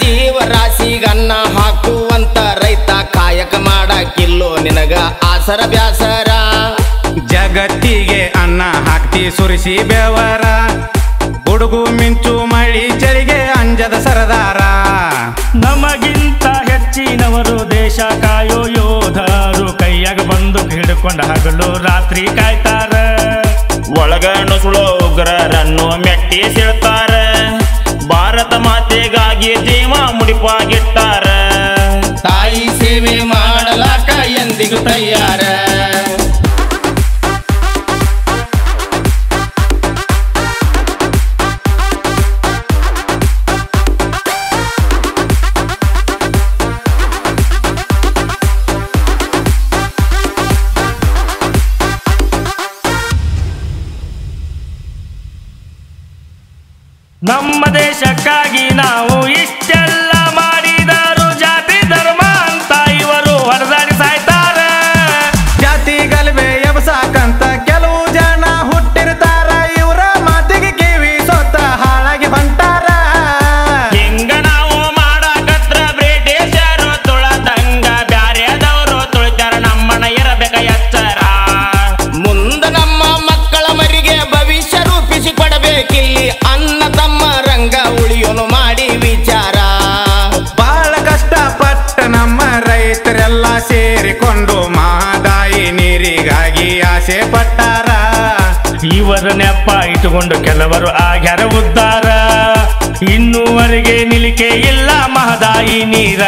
ಜೀವರಾಶಿಗನ್ನ ಹಾಕುವಂತ ರೈತ ಕಾಯಕ ಮಾಡಕ್ಕಿಲ್ಲೋ ನಿನಗ ಆಸರ ಬ್ಯಾಸರ? ಜಗತ್ತಿಗೆ ಅನ್ನ ಹಾಕ್ತಿ ಸುರಿಸಿ ಬೆವರ. ಗುಡುಗು ಮಿಂಚು ಮಳಿ ಚಳಿಗೆ ಅಂಜದ ಸರದಾರ. ನಮಗಿಂತ ಹೆಚ್ಚಿನವರು ದೇಶ ಕಾಯೋ ಯೋಧರು. ಕೈಯಾಗ ಬಂದು ಹಿಡ್ಕೊಂಡ ಹಗಲು ರಾತ್ರಿ ಕಾಯ್ತಾರ. ಒಳಗ ನುಸುಳೋ ಉಗ್ರರನ್ನು ಮೆಟ್ಟಿ ಸಿಳ್ತಾರ ಭಾರತ ಮಾತೆಗಾಗಿ ಜೀವ ತಾಯಿ ಸೇವೆ ಮಾಡಲಾಕ ಎಂದಿಗೂ ತಯಾರ. ನಮ್ಮ ದೇಶಕ್ಕಾಗಿ ನಾವು ನೀರಿಗಾಗಿ ಆಸೆ ಪಟ್ಟಾರ. ಇವರ ನೆಪ್ಪ ಇಟ್ಟುಕೊಂಡು ಕೆಲವರು ಆಗ್ಯಾರ ಉದ್ದಾರ. ಇನ್ನೂವರೆಗೆ ನಿಲಿಕೆ ಇಲ್ಲ ಮಹದಾಯಿ ನೀರ.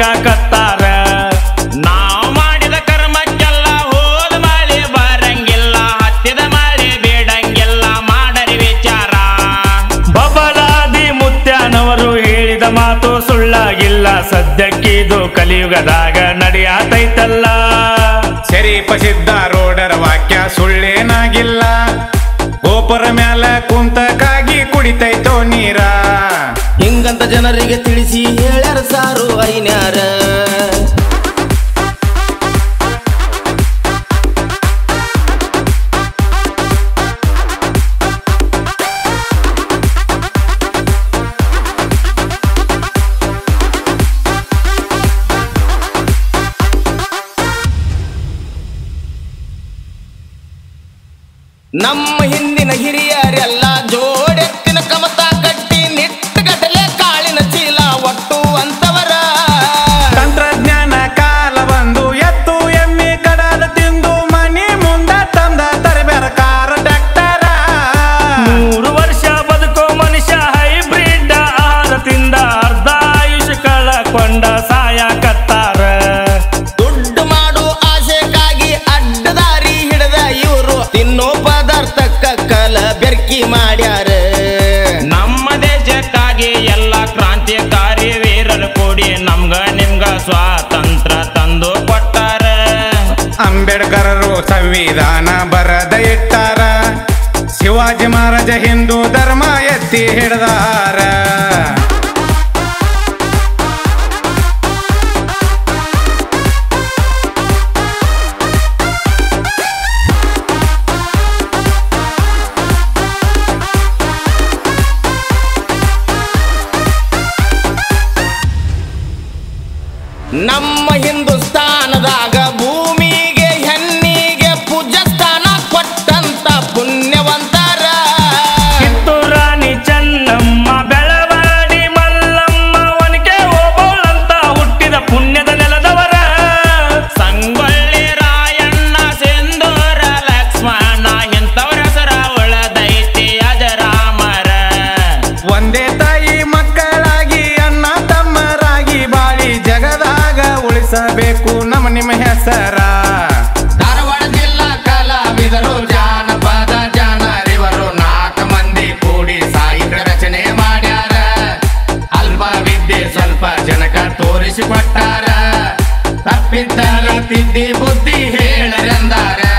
ಬದುಕಾಕತ್ತಾರ ನಾವು ಮಾಡಿದ ಕರ್ಮಕ್ಕೆಲ್ಲ ಹೋದ ಮಳೆ ಬರಂಗಿಲ್ಲ, ಹತ್ತಿದ ಮಳೆ ಬೇಡಂಗಿಲ್ಲ ಮಾಡರಿ ವಿಚಾರ. ಬಬಲಾದಿ ಮುತ್ಯಾನವರು ಹೇಳಿದ ಮಾತು ಸುಳ್ಳಾಗಿಲ್ಲ ಸದ್ಯಕ್ಕಿದು ಕಲಿಯುಗದಾಗ ನಡೆಯಾತೈತಲ್ಲ. ಸರಿ ಪ್ರಸಿದ್ಧ ರೋಡರ ವಾಕ್ಯ, ಸುಳ್ಳೇನಾಗಿಲ್ಲ. ಗೋಪುರ ಮ್ಯಾಲ ಕುಂತಕ್ಕಾಗಿ ಕುಡಿತೈತೋ ನೀರ. ಜನರಿಗೆ ತಿಳಿಸಿ ಹೇಳ್ಯಾರ ಸಾರು ಐನ್ಯಾರ. ನಮ್ಮ ಹಿಂದಿನ ಹಿರಿಯರೆಲ್ಲ ಕಳಕೊಂಡ ಸಾಯಕತ್ತಾರ. ದುಡ್ಡು ಮಾಡು ಆಸೆಗಾಗಿ ಅಡ್ಡದಾರಿ ಹಿಡದ ಇವರು. ತಿನ್ನೋ ಪದಾರ್ಥಕ್ಕ ಕಲ ಬೆರ್ಕಿ ಮಾಡ್ಯಾರ. ನಮ್ಮ ದೇಶಕ್ಕಾಗಿ ಎಲ್ಲ ಕ್ರಾಂತಿಕಾರಿ ವೀರರು ಕೂಡಿ ನಮ್ಗ ನಿಮ್ಗ ಸ್ವಾತಂತ್ರ್ಯ ತಂದು ಕೊಟ್ಟಾರ. ಅಂಬೇಡ್ಕರರು ಸಂವಿಧಾನ ಬರದ ಇಟ್ಟಾರ. ಶಿವಾಜಿ ಮಹಾರಾಜ ಹಿಂದೂ ಧರ್ಮ ಎತ್ತಿ ಹಿಡ್ದಾರ. ನಮ್ಮ ಹಿಂದೂಸ್ತಾನದಾಗ ತಿಂಡಿ ಬುದ್ಧಿ ಹೇಳರೆಂದಾರೆ.